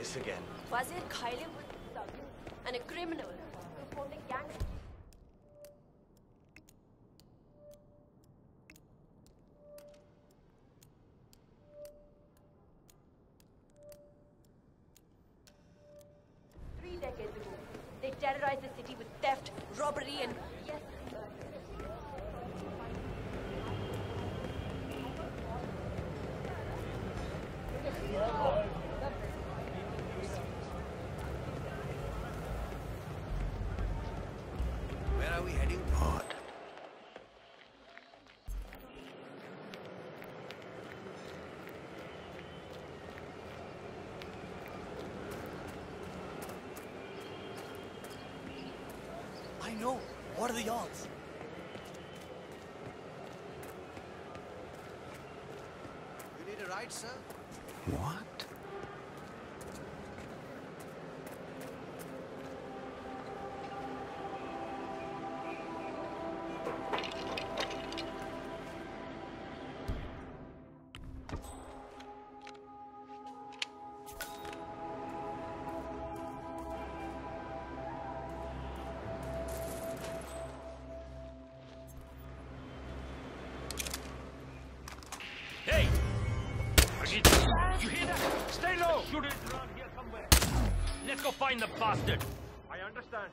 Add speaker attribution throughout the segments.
Speaker 1: this again.
Speaker 2: Wazir was a thug and a criminal who formed a gang. Three decades ago, they terrorized the city with theft, robbery, and
Speaker 1: know. What are the odds? You need a ride, sir?
Speaker 3: What?
Speaker 4: Rashid, you hear that? Stay low! Shoot it around here somewhere. Let's go find the bastard. I understand.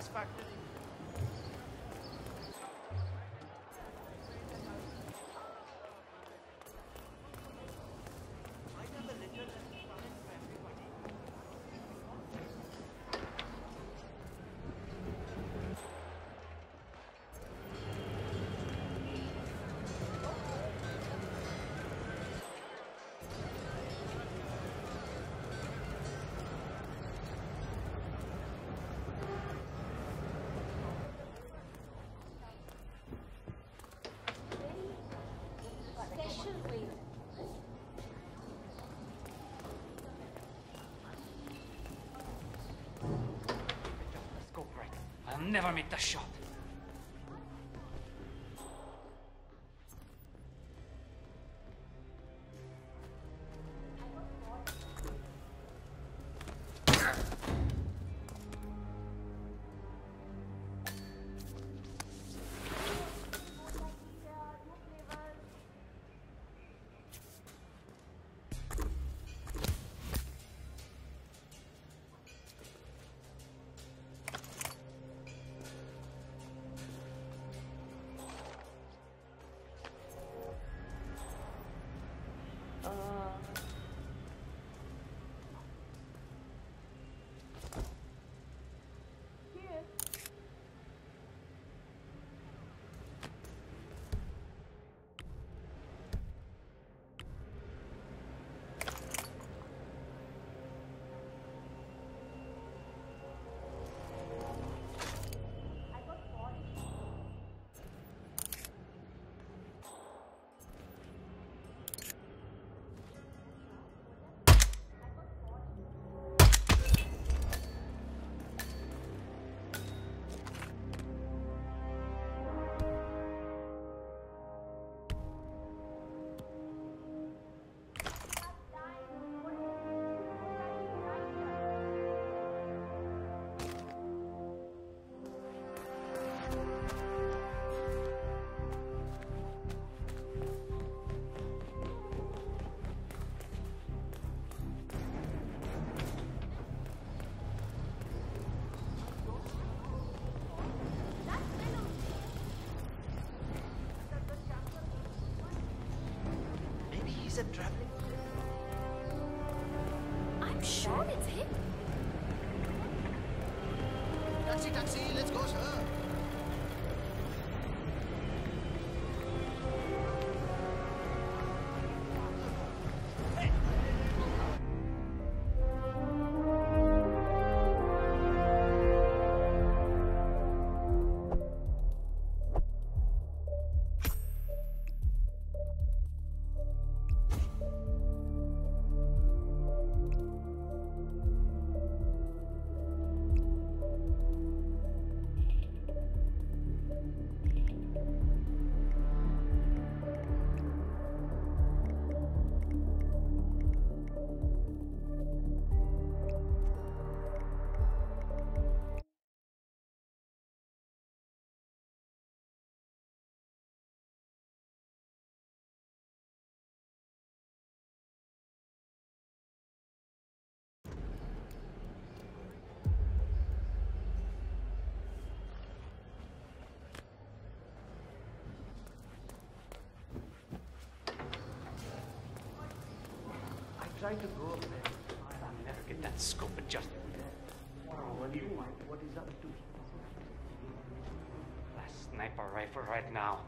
Speaker 1: X Factor.
Speaker 4: Never make the shot.
Speaker 1: He's a traveling.
Speaker 2: I'm sure it's him.
Speaker 1: Taxi, taxi, let's go, sir. Tried to go up there.
Speaker 3: I'll never get that scope adjusted.
Speaker 1: What do you want? What is up to?
Speaker 3: A sniper rifle right now.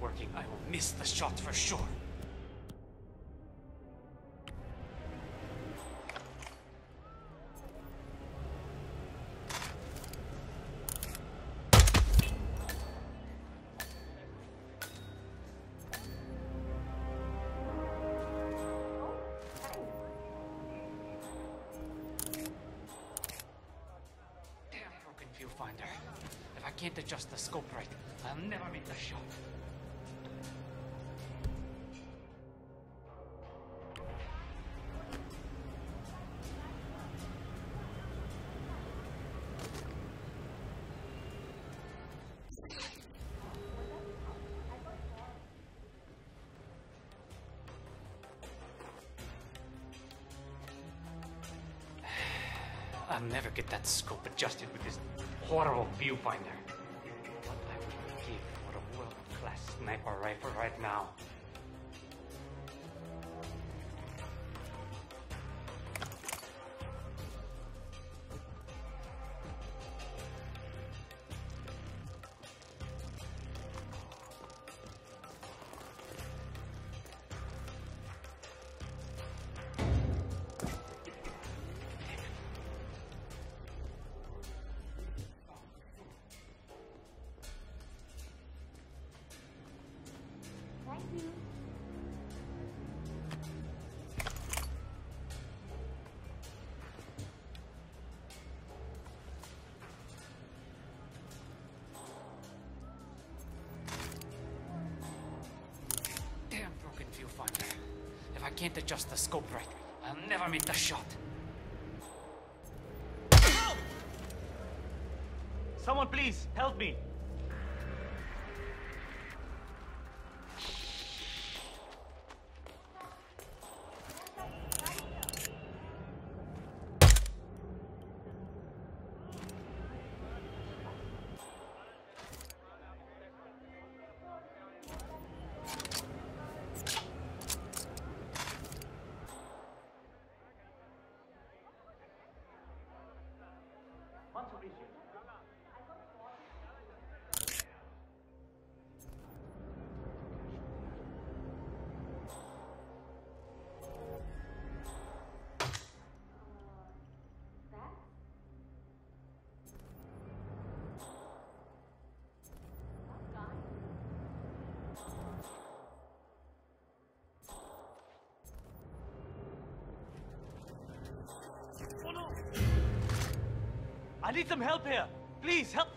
Speaker 3: Working. I will miss the shot for sure. Damn broken viewfinder. If I can't adjust the scope right, I'll never make the shot. Get that scope adjusted with this horrible viewfinder. What I would give for a world-class sniper rifle right now. Can't adjust the scope right, I'll never make the shot.
Speaker 4: Someone please, help me. I need some help here. Please help.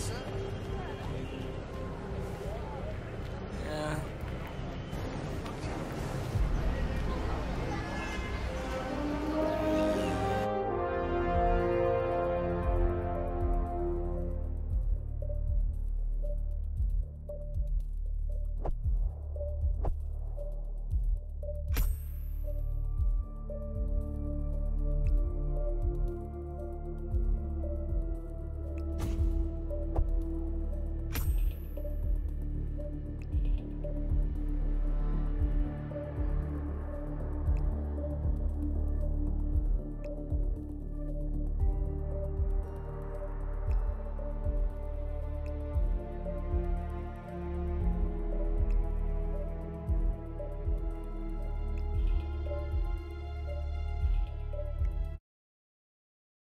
Speaker 1: Sir?